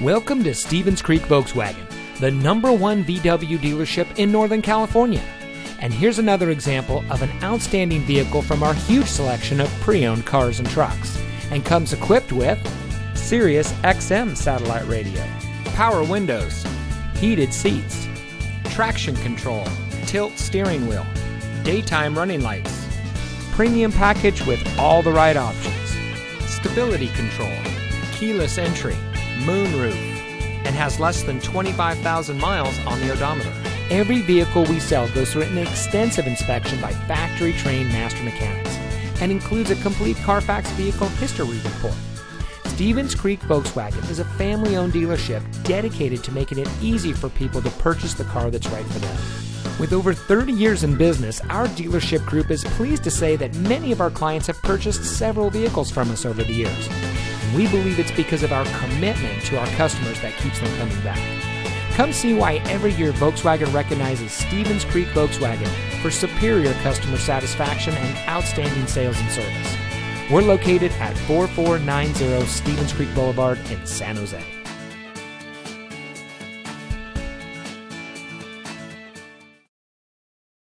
Welcome to Stevens Creek Volkswagen, the number one VW dealership in Northern California. And here's another example of an outstanding vehicle from our huge selection of pre owned cars and trucks. And comes equipped with Sirius XM satellite radio, power windows, heated seats, traction control, tilt steering wheel, daytime running lights, premium package with all the right options, stability control, keyless entry, moonroof, and has less than 25,000 miles on the odometer. Every vehicle we sell goes through an extensive inspection by factory trained master mechanics and includes a complete Carfax vehicle history report. Stevens Creek Volkswagen is a family owned dealership dedicated to making it easy for people to purchase the car that's right for them. With over 30 years in business, our dealership group is pleased to say that many of our clients have purchased several vehicles from us over the years. And we believe it's because of our commitment to our customers that keeps them coming back. Come see why every year Volkswagen recognizes Stevens Creek Volkswagen for superior customer satisfaction and outstanding sales and service. We're located at 4490 Stevens Creek Boulevard in San Jose.